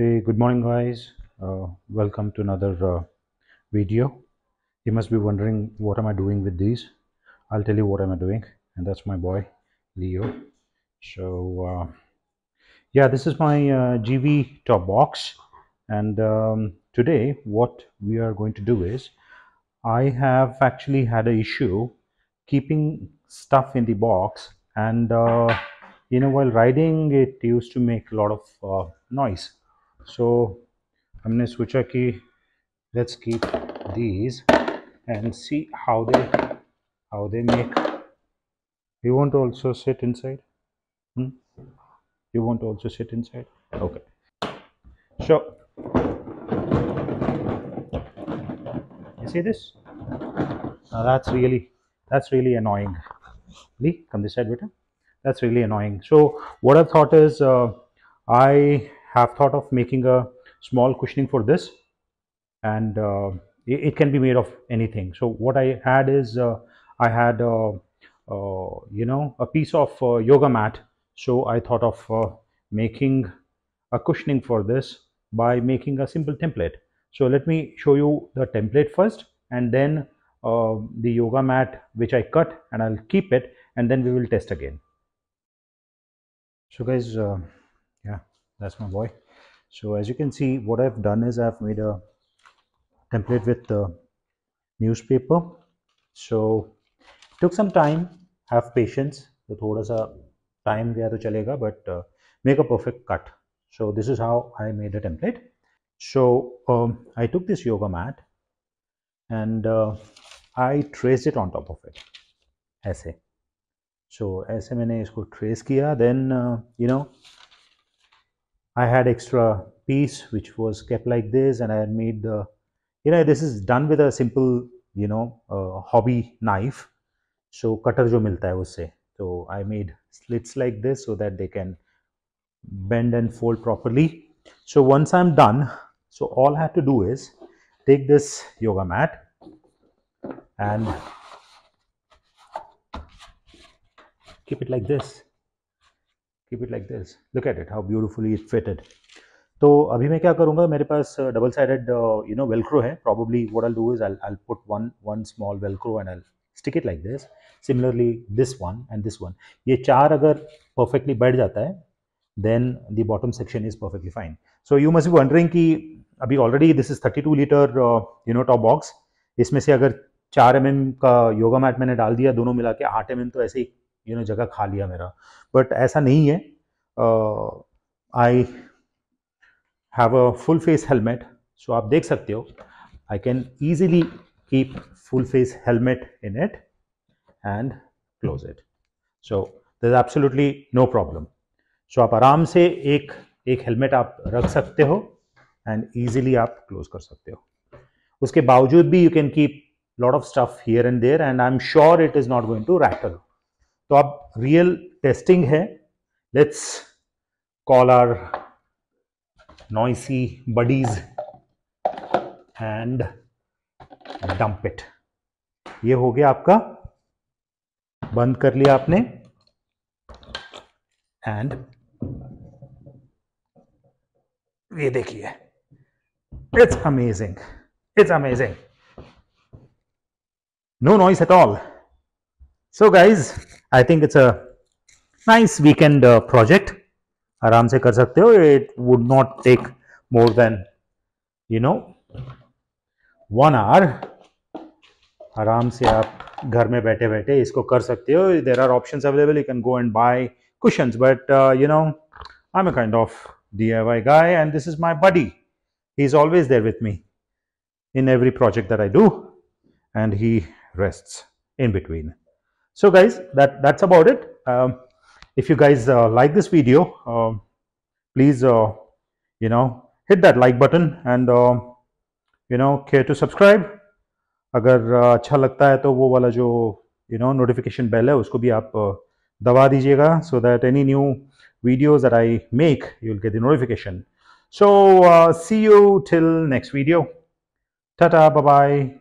Hey, good morning, guys. Uh, welcome to another uh, video. You must be wondering what am I doing with these. I'll tell you what am I doing, and that's my boy Leo. So uh, yeah, this is my uh, GIVI top box, and um, today what we are going to do is I have actually had an issue keeping stuff in the box, and uh, you know while riding it used to make a lot of uh, noise so हमने सोचा कि let's keep these and see how they how they make you want to also sit inside hmm? you want to also sit inside okay so you see this now that's really that's really annoying lee come this side beta that's really annoying so what i thought is uh, i have thought of making a small cushioning for this. And uh, it, it, can be made of anything. So what i had is uh, i had uh, uh you know a piece of uh, yoga mat. So i thought of making a cushioning for this by making a simple template. So let me show you the template first and then the yoga mat which i cut and i'll keep it and then we will test again. So guys that's my boy so as you can see what I've done is I've made a template with the newspaper so took some time have patience तो थोड़ा सा time गया तो चलेगा but uh, make a perfect cut so this is how I made a template so um, I took this yoga mat and uh, I traced it on top of it ऐसे so ऐसे मैंने इसको trace किया then uh, you know I had extra piece which was kept like this and I had made the, you know, this is done with a simple, you know, uh, hobby knife. So cutter jo milta hai usse. So I made slits like this so that they can bend and fold properly. So once I'm done, so all I have to do is take this yoga mat and keep it like this keep it like this. Look at it, how beautifully it fitted. तो अभी मैं क्या करूँगा? मेरे पास double sided you know velcro है. Probably what I do is I I put one one small velcro and I stick it like this similarly this one and this one ये चार अगर परफेक्टली बैठ जाता है then the bottom section is perfectly fine so you must be wondering कि अभी already this is thirty two litre you know top box इसमें से अगर चार एम mm का योगा मैट मैंने डाल दिया, दोनों मिला के आठ एम mm तो ऐसे ही यू नो जगह खा लिया मेरा। बट ऐसा नहीं है। I have a full face helmet so आप देख सकते हो। I can easily keep face helmet in it and close it so there is absolutely no problem so आप आराम से एक एक हेलमेट आप रख सकते हो एंड ईजिली आप क्लोज कर सकते हो। उसके बावजूद भी you can keep lot of stuff here and there and I am sure it is not going to rattle तो अब रियल टेस्टिंग है। Let's call our noisy buddies and dump it ये हो गया आपका। बंद कर लिया आपने। एंड ये देखिए। It's amazing it's amazing no noise at all so guys I think it's a nice weekend project आराम से कर सकते हो it would not take more than you know one hour आराम से आप घर में बैठे बैठे इसको कर सकते हो there are option available you can go and bye cushions but you know I am a kind of DIY guy and this is my buddy he's always there with me in every project that I do and he rests in between so guys that that's about it um, if you guys uh, like this video uh, please uh, you know hit that like button and uh, you know care to subscribe अगर uh, अच्छा लगता है तो वो वाला जो you know notification bell है उसको भी आप uh, दबा दीजिएगा so that any new videos that I make you'll get the notification so uh, see you till next video tata bye bye